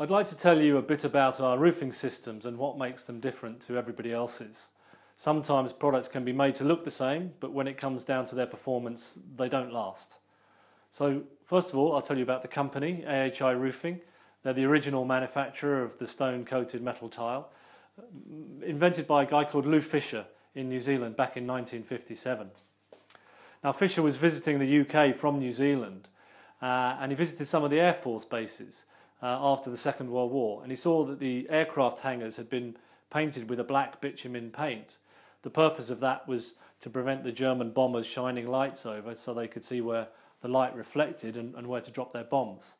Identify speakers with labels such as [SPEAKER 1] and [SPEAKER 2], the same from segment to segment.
[SPEAKER 1] I'd like to tell you a bit about our roofing systems and what makes them different to everybody else's. Sometimes products can be made to look the same, but when it comes down to their performance, they don't last. So first of all, I'll tell you about the company, AHI Roofing. They're the original manufacturer of the stone-coated metal tile, invented by a guy called Lou Fisher in New Zealand back in 1957. Now Fisher was visiting the UK from New Zealand uh, and he visited some of the Air Force bases uh, after the Second World War, and he saw that the aircraft hangars had been painted with a black bitumen paint. The purpose of that was to prevent the German bombers shining lights over so they could see where the light reflected and, and where to drop their bombs.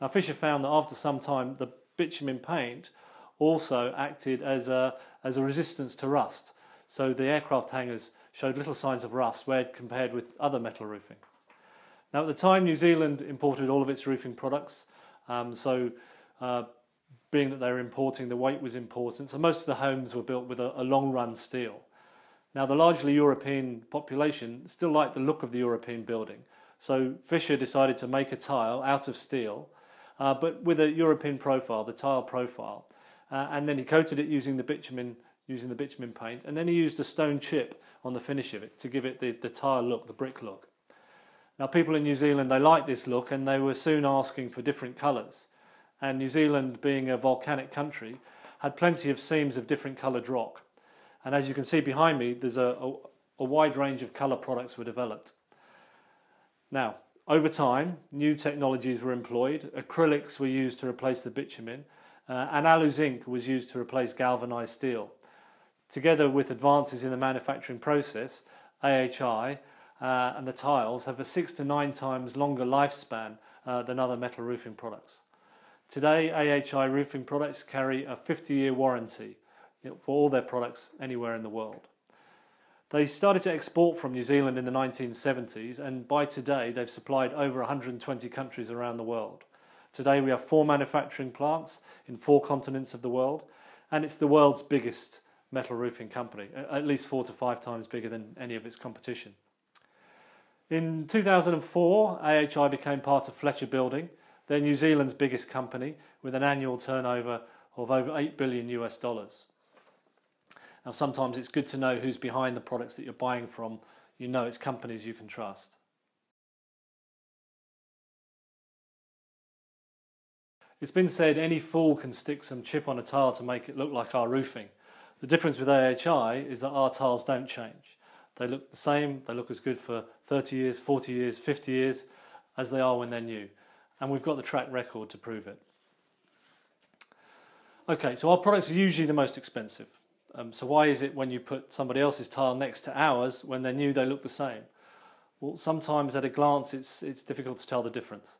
[SPEAKER 1] Now Fisher found that after some time the bitumen paint also acted as a, as a resistance to rust. So the aircraft hangars showed little signs of rust where compared with other metal roofing. Now at the time New Zealand imported all of its roofing products um, so uh, being that they were importing, the weight was important. So most of the homes were built with a, a long run steel. Now the largely European population still liked the look of the European building. So Fisher decided to make a tile out of steel, uh, but with a European profile, the tile profile. Uh, and then he coated it using the bitumen using the bitumen paint, and then he used a stone chip on the finish of it to give it the, the tile look, the brick look. Now, people in New Zealand, they liked this look and they were soon asking for different colours. And New Zealand, being a volcanic country, had plenty of seams of different coloured rock. And as you can see behind me, there's a, a, a wide range of colour products were developed. Now, over time, new technologies were employed. Acrylics were used to replace the bitumen, uh, and alu zinc was used to replace galvanized steel. Together with advances in the manufacturing process, AHI uh, and the tiles have a six to nine times longer lifespan uh, than other metal roofing products. Today, AHI roofing products carry a 50 year warranty for all their products anywhere in the world. They started to export from New Zealand in the 1970s, and by today, they've supplied over 120 countries around the world. Today, we have four manufacturing plants in four continents of the world, and it's the world's biggest metal roofing company, at least four to five times bigger than any of its competition. In 2004, AHI became part of Fletcher Building. They're New Zealand's biggest company with an annual turnover of over 8 billion US dollars. Now, sometimes it's good to know who's behind the products that you're buying from. You know it's companies you can trust. It's been said any fool can stick some chip on a tile to make it look like our roofing. The difference with AHI is that our tiles don't change. They look the same, they look as good for 30 years, 40 years, 50 years as they are when they're new. And we've got the track record to prove it. Okay, so our products are usually the most expensive. Um, so why is it when you put somebody else's tile next to ours, when they're new, they look the same? Well, sometimes at a glance, it's, it's difficult to tell the difference.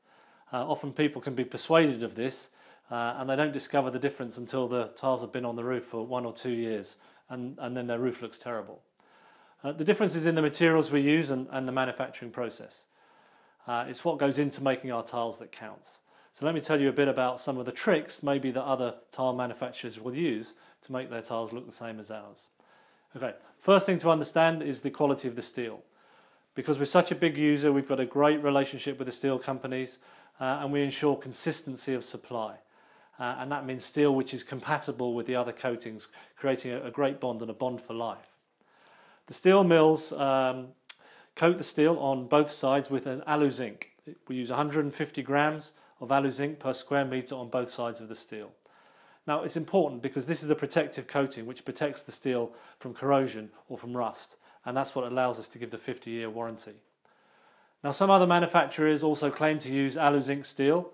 [SPEAKER 1] Uh, often people can be persuaded of this, uh, and they don't discover the difference until the tiles have been on the roof for one or two years, and, and then their roof looks terrible. Uh, the difference is in the materials we use and, and the manufacturing process. Uh, it's what goes into making our tiles that counts. So let me tell you a bit about some of the tricks maybe that other tile manufacturers will use to make their tiles look the same as ours. Okay, first thing to understand is the quality of the steel. Because we're such a big user, we've got a great relationship with the steel companies uh, and we ensure consistency of supply. Uh, and that means steel which is compatible with the other coatings, creating a, a great bond and a bond for life. The steel mills um, coat the steel on both sides with an alu zinc. We use 150 grams of alu zinc per square meter on both sides of the steel. Now it's important because this is a protective coating which protects the steel from corrosion or from rust and that's what allows us to give the 50 year warranty. Now some other manufacturers also claim to use alu zinc steel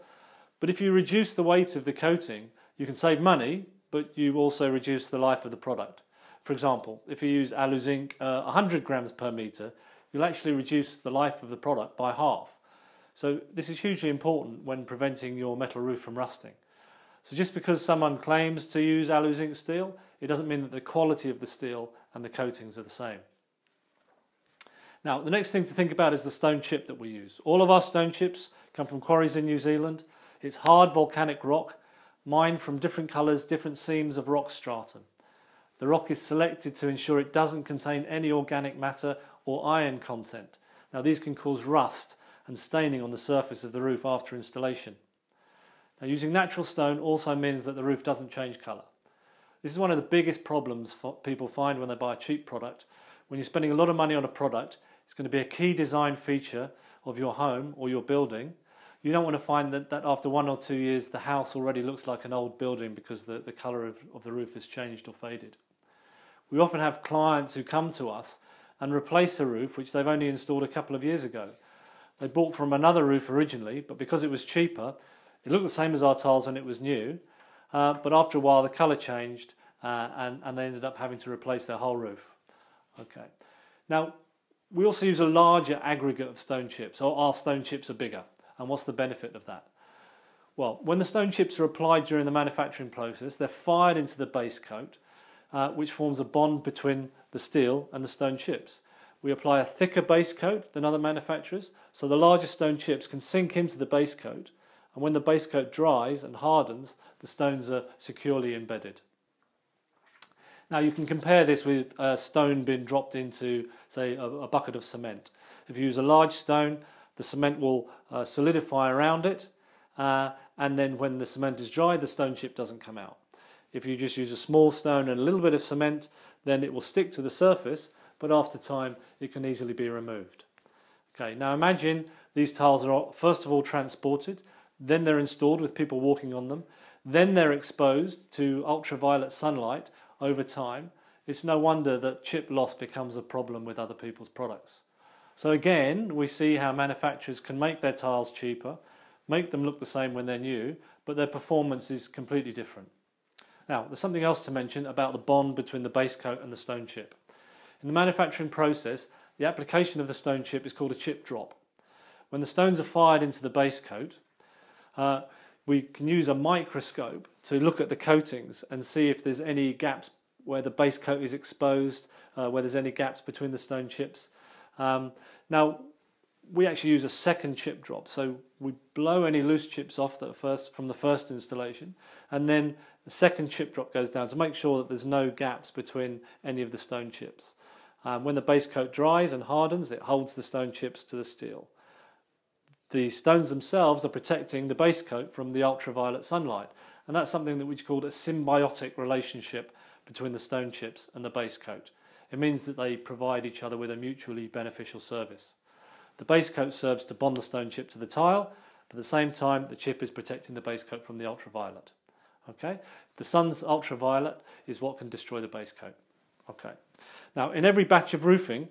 [SPEAKER 1] but if you reduce the weight of the coating you can save money but you also reduce the life of the product. For example, if you use alu zinc uh, 100 grams per meter, you'll actually reduce the life of the product by half. So this is hugely important when preventing your metal roof from rusting. So just because someone claims to use alu zinc steel, it doesn't mean that the quality of the steel and the coatings are the same. Now, the next thing to think about is the stone chip that we use. All of our stone chips come from quarries in New Zealand. It's hard volcanic rock, mined from different colours, different seams of rock stratum. The rock is selected to ensure it doesn't contain any organic matter or iron content. Now these can cause rust and staining on the surface of the roof after installation. Now, using natural stone also means that the roof doesn't change colour. This is one of the biggest problems people find when they buy a cheap product. When you're spending a lot of money on a product, it's going to be a key design feature of your home or your building. You don't want to find that, that after one or two years the house already looks like an old building because the, the colour of, of the roof has changed or faded. We often have clients who come to us and replace a roof which they've only installed a couple of years ago. They bought from another roof originally, but because it was cheaper, it looked the same as our tiles when it was new, uh, but after a while the colour changed uh, and, and they ended up having to replace their whole roof. Okay. Now, we also use a larger aggregate of stone chips, or our stone chips are bigger. And what's the benefit of that? Well, when the stone chips are applied during the manufacturing process, they're fired into the base coat, uh, which forms a bond between the steel and the stone chips. We apply a thicker base coat than other manufacturers, so the larger stone chips can sink into the base coat, and when the base coat dries and hardens, the stones are securely embedded. Now you can compare this with a stone being dropped into, say, a, a bucket of cement. If you use a large stone, the cement will uh, solidify around it, uh, and then when the cement is dry, the stone chip doesn't come out. If you just use a small stone and a little bit of cement, then it will stick to the surface, but after time, it can easily be removed. Okay, now imagine these tiles are first of all transported, then they're installed with people walking on them, then they're exposed to ultraviolet sunlight over time, it's no wonder that chip loss becomes a problem with other people's products. So again, we see how manufacturers can make their tiles cheaper, make them look the same when they're new, but their performance is completely different. Now, there's something else to mention about the bond between the base coat and the stone chip. In the manufacturing process, the application of the stone chip is called a chip drop. When the stones are fired into the base coat, uh, we can use a microscope to look at the coatings and see if there's any gaps where the base coat is exposed, uh, where there's any gaps between the stone chips. Um, now, we actually use a second chip drop, so we blow any loose chips off that first from the first installation, and then the second chip drop goes down to make sure that there's no gaps between any of the stone chips. Um, when the base coat dries and hardens, it holds the stone chips to the steel. The stones themselves are protecting the base coat from the ultraviolet sunlight, and that's something that we call a symbiotic relationship between the stone chips and the base coat. It means that they provide each other with a mutually beneficial service. The base coat serves to bond the stone chip to the tile, but at the same time the chip is protecting the base coat from the ultraviolet. Okay, the sun's ultraviolet is what can destroy the base coat. Okay, now in every batch of roofing,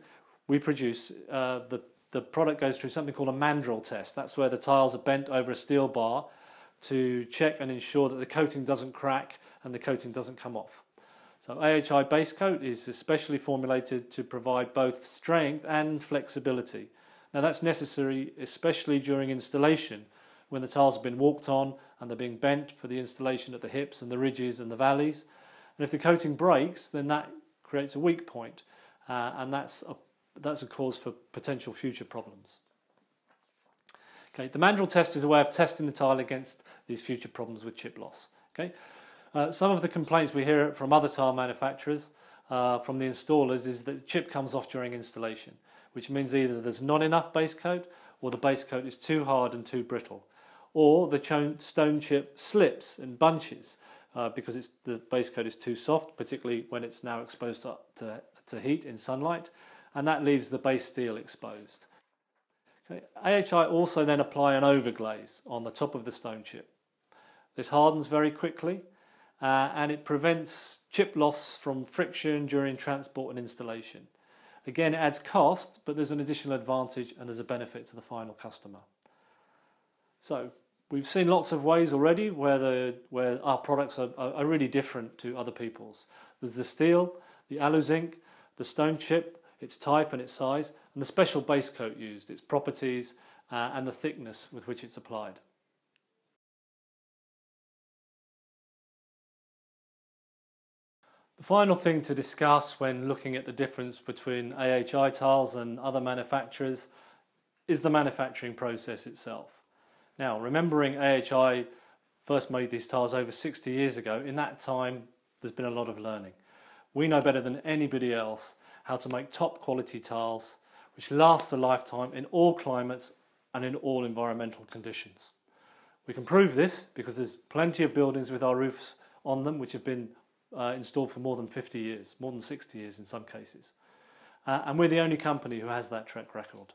[SPEAKER 1] we produce uh, the the product goes through something called a mandrel test. That's where the tiles are bent over a steel bar to check and ensure that the coating doesn't crack and the coating doesn't come off. So AHI base coat is especially formulated to provide both strength and flexibility. Now that's necessary especially during installation when the tiles have been walked on and they're being bent for the installation at the hips and the ridges and the valleys. And if the coating breaks then that creates a weak point uh, and that's a that's a cause for potential future problems. Okay, the mandrel test is a way of testing the tile against these future problems with chip loss. Okay, uh, some of the complaints we hear from other tile manufacturers, uh, from the installers, is that chip comes off during installation, which means either there's not enough base coat or the base coat is too hard and too brittle, or the stone chip slips and bunches uh, because the base coat is too soft, particularly when it's now exposed to, to, to heat in sunlight, and that leaves the base steel exposed. Okay. AHI also then apply an overglaze on the top of the stone chip. This hardens very quickly uh, and it prevents chip loss from friction during transport and installation. Again, it adds cost, but there's an additional advantage and there's a benefit to the final customer. So we've seen lots of ways already where, the, where our products are, are really different to other people's. There's the steel, the alu zinc, the stone chip, its type and its size, and the special base coat used, its properties, uh, and the thickness with which it's applied. The final thing to discuss when looking at the difference between AHI tiles and other manufacturers is the manufacturing process itself. Now, remembering AHI first made these tiles over 60 years ago, in that time there's been a lot of learning. We know better than anybody else how to make top quality tiles which last a lifetime in all climates and in all environmental conditions. We can prove this because there's plenty of buildings with our roofs on them which have been uh, installed for more than 50 years, more than 60 years in some cases. Uh, and we're the only company who has that track record.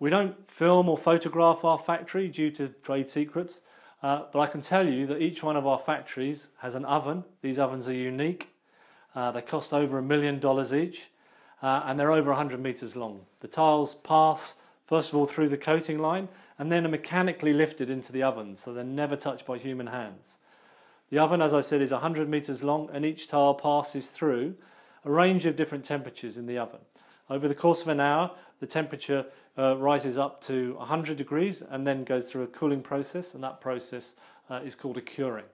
[SPEAKER 1] We don't film or photograph our factory due to trade secrets, uh, but I can tell you that each one of our factories has an oven. These ovens are unique. Uh, they cost over a million dollars each, uh, and they're over 100 meters long. The tiles pass, first of all, through the coating line, and then are mechanically lifted into the oven, so they're never touched by human hands. The oven, as I said, is 100 meters long, and each tile passes through a range of different temperatures in the oven. Over the course of an hour, the temperature uh, rises up to 100 degrees and then goes through a cooling process, and that process uh, is called a curing.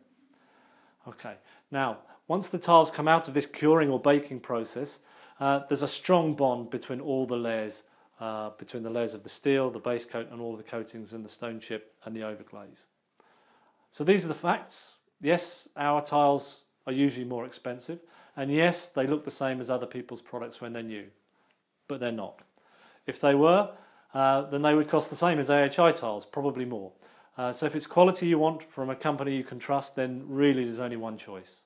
[SPEAKER 1] Okay, now once the tiles come out of this curing or baking process, uh, there's a strong bond between all the layers, uh, between the layers of the steel, the base coat, and all the coatings and the stone chip and the overglaze. So these are the facts. Yes, our tiles are usually more expensive, and yes, they look the same as other people's products when they're new, but they're not. If they were, uh, then they would cost the same as AHI tiles, probably more. Uh, so if it's quality you want from a company you can trust, then really there's only one choice.